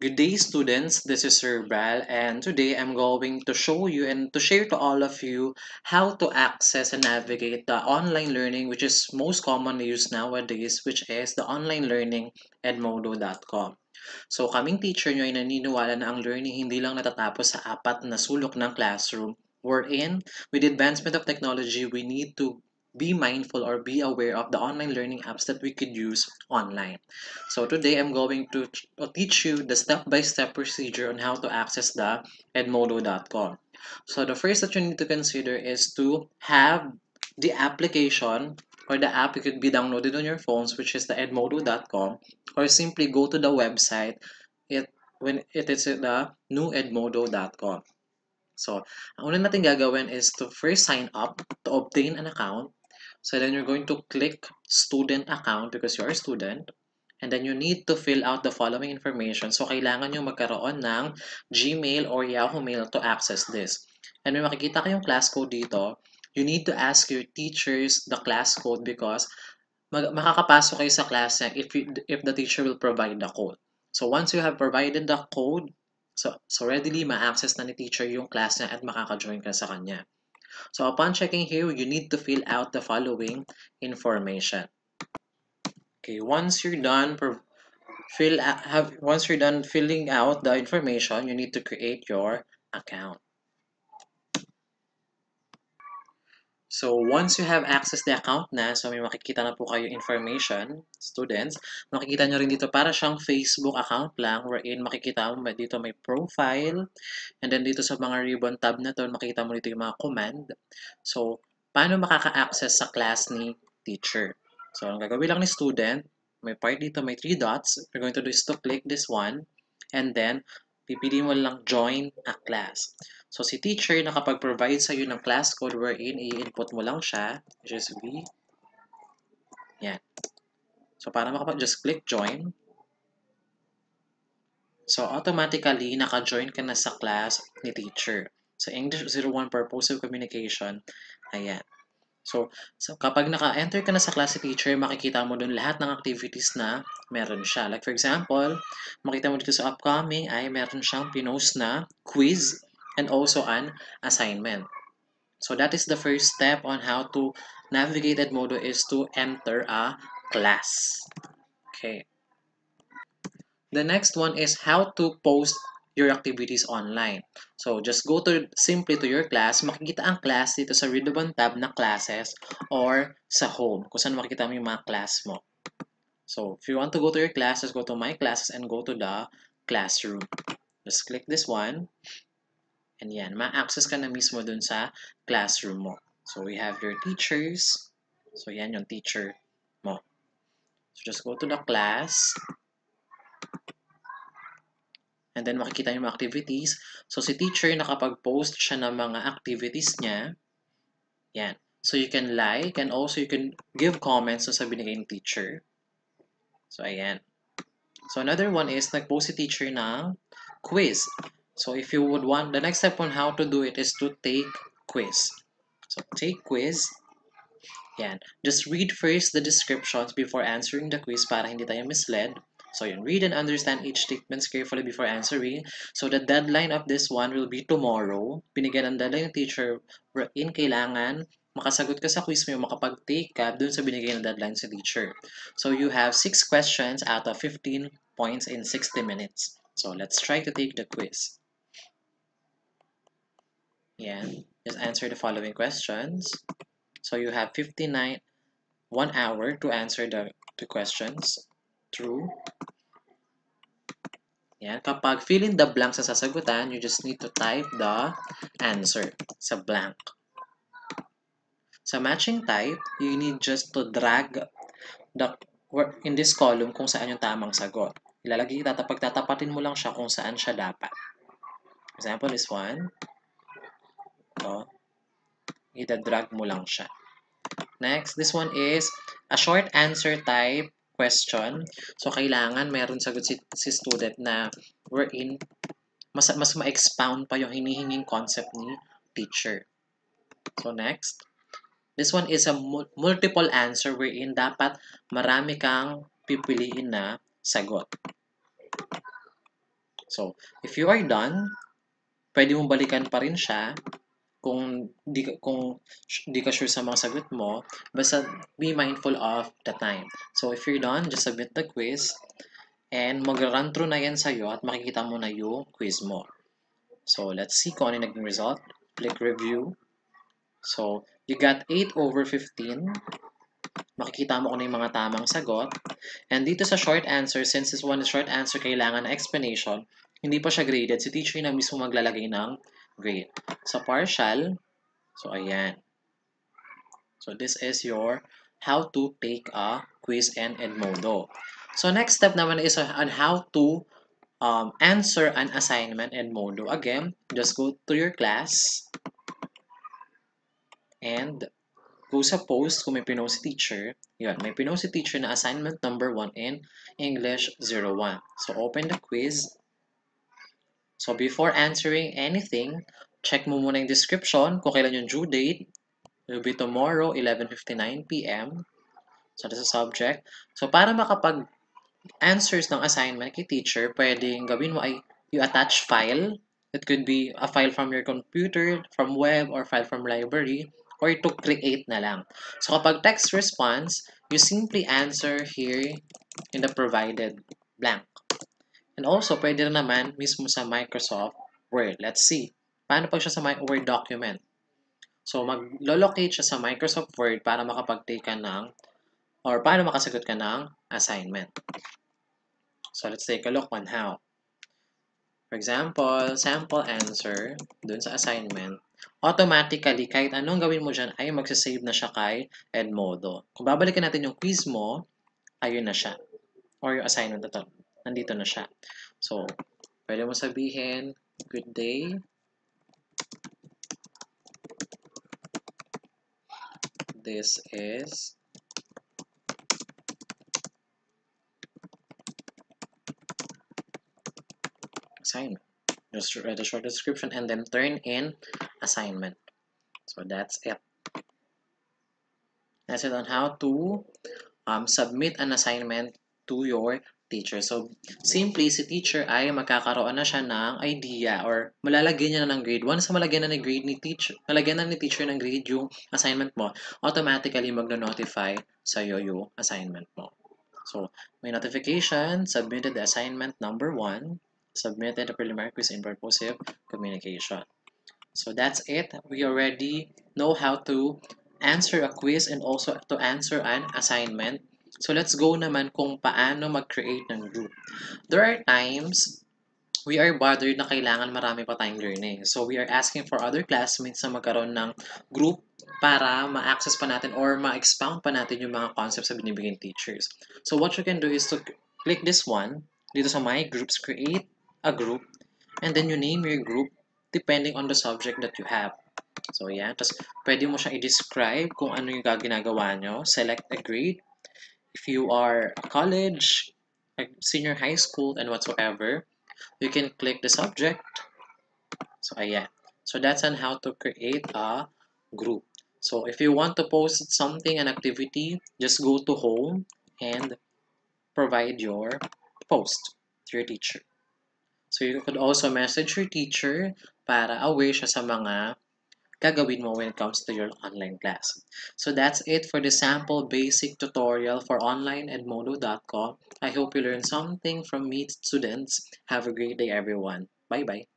Good day, students. This is Sir Bral, and today I'm going to show you and to share to all of you how to access and navigate the online learning, which is most commonly used nowadays, which is the online learning edmodo.com. So, kaming teacher nyo ay naniniwala na ang learning hindi lang natatapos sa apat na sulok ng classroom. Wherein, with advancement of technology, we need to be mindful or be aware of the online learning apps that we could use online. So today I'm going to teach you the step-by-step -step procedure on how to access the edmodo.com. So the first that you need to consider is to have the application or the app you could be downloaded on your phones which is the edmodo.com or simply go to the website it when it is the new edmodo.com. So, ang una natin gagawin is to first sign up to obtain an account So then you're going to click student account because you're a student. And then you need to fill out the following information. So kailangan nyo magkaroon ng Gmail or Yahoo Mail to access this. And may makikita kayong class code dito, you need to ask your teachers the class code because mag makakapasok kayo sa class niya if, you, if the teacher will provide the code. So once you have provided the code, so, so readily ma-access na ni teacher yung class niya at makaka-join ka sa kanya. So upon checking here, you need to fill out the following information. Okay, once you're done fill have once you're done filling out the information, you need to create your account. So, once you have access the account na, so may makikita na po kayo information, students, makikita nyo rin dito para siyang Facebook account lang, wherein makikita mo dito may profile, and then dito sa mga ribbon tab na to, makikita mo dito yung mga command. So, paano makaka-access sa class ni teacher? So, ang gagawin lang ni student, may part dito, may three dots. We're going to do is to click this one, and then, pipili mo lang join a class. So, si teacher nakapag-provide sa iyo ng class code wherein i-input mo lang siya, which is V. Yan. So, para makapag-just click join. So, automatically, naka-join ka na sa class ni teacher. Sa English 01 Purposive Communication, ayan. So, so kapag naka-enter ka na sa class ni teacher, makikita mo dun lahat ng activities na meron siya. Like for example, makita mo dito sa upcoming ay meron siyang pinost na quiz and also an assignment. So that is the first step on how to navigate Edmodo is to enter a class. Okay. The next one is how to post your activities online. So just go to simply to your class, makikita ang class dito sa ribbon tab na classes or sa home kung saan makikita mo yung mga class mo. So if you want to go to your classes, go to my classes and go to the classroom. Just click this one. And yan, ma-access ka na mismo dun sa classroom mo. So, we have your teachers. So, yan yung teacher mo. So, just go to the class. And then, makikita yung activities. So, si teacher, nakapag-post siya ng mga activities niya. Yan. So, you can like and also you can give comments sa binigay ng teacher. So, ayan. So, another one is, nag-post si teacher ng quiz. So if you would want, the next step on how to do it is to take quiz. So take quiz. Yan. Just read first the descriptions before answering the quiz para hindi tayo misled. So yun, read and understand each statements carefully before answering. So the deadline of this one will be tomorrow. Binigyan ng deadline ng teacher in kailangan makasagot ka sa quiz mo, makapag-take ka dun sa binigay ng deadline sa teacher. So you have 6 questions out of 15 points in 60 minutes. So let's try to take the quiz. Yan. Just answer the following questions. So you have 59, 1 hour to answer the, the questions. True. Yan. Kapag fill in the blank sa sasagutan, you just need to type the answer sa blank. Sa matching type, you need just to drag the in this column kung saan yung tamang sagot. Ilalagay, tatapag tatapatin mo lang siya kung saan siya dapat. Example is one to, ida-drag mo lang siya. Next, this one is a short answer type question. So, kailangan meron sagot si, si student na wherein mas, mas ma-expound pa yung hinihinging concept ni teacher. So, next. This one is a multiple answer wherein dapat marami kang pipiliin na sagot. So, if you are done, pwede mong balikan pa rin siya kung di kung di ka sure sa mga sagot mo, basta be mindful of the time. So, if you're done, just submit the quiz and mag-run through na yan sa'yo at makikita mo na yung quiz mo. So, let's see kung ano yung naging result. Click review. So, you got 8 over 15. Makikita mo kung ano yung mga tamang sagot. And dito sa short answer, since this one is short answer, kailangan na explanation, hindi pa siya graded. Si teacher na mismo maglalagay ng grade. Sa partial, so ayan. So this is your how to take a quiz and Edmodo. So next step naman is on how to um, answer an assignment Edmodo. Again, just go to your class and go sa post kung may pinost si teacher. Yun, may pinost si teacher na assignment number 1 in English 01. So open the quiz So before answering anything, check mo muna yung description kung kailan yung due date. It be tomorrow, 11.59 p.m. So that's the subject. So para makapag answers ng assignment kay teacher, pwedeng gawin mo ay you attach file. It could be a file from your computer, from web, or file from library, or to create na lang. So kapag text response, you simply answer here in the provided blank. And also, pwede rin naman mismo sa Microsoft Word. Let's see. Paano pag siya sa Word document? So, mag-locate siya sa Microsoft Word para makapag-take ka ng or paano makasagot ka ng assignment. So, let's take a look on how. For example, sample answer dun sa assignment, automatically, kahit anong gawin mo dyan, ay magsasave na siya kay Edmodo. Kung babalikan natin yung quiz mo, ayun na siya. Or yung assignment na to nandito na siya. So, pwede mo sabihin, good day. This is assignment. Just write a short description and then turn in assignment. So that's it. That's it on how to um, submit an assignment to your teacher. So, simply, si teacher ay magkakaroon na siya ng idea or malalagyan niya na ng grade. Once malagyan na ng grade ni teacher, malagyan na ni teacher ng grade yung assignment mo, automatically magno-notify sa'yo yung assignment mo. So, may notification, submitted the assignment number 1, submitted the preliminary quiz in purposive communication. So, that's it. We already know how to answer a quiz and also to answer an assignment So let's go naman kung paano mag-create ng group. There are times we are bothered na kailangan marami pa tayong learning. So we are asking for other classmates na magkaroon ng group para ma-access pa natin or ma-expound pa natin yung mga concepts na binibigyan teachers. So what you can do is to click this one, dito sa My Groups, create a group, and then you name your group depending on the subject that you have. So yeah, tapos pwede mo siyang i-describe kung ano yung ginagawa nyo, select a grade, if you are college, senior high school, and whatsoever, you can click the subject. So, ayan. So, that's on how to create a group. So, if you want to post something, an activity, just go to home and provide your post to your teacher. So you could also message your teacher para aware siya sa mga gagawin mo when it comes to your online class. So that's it for the sample basic tutorial for online at modo.com. I hope you learned something from me students. Have a great day everyone. Bye-bye.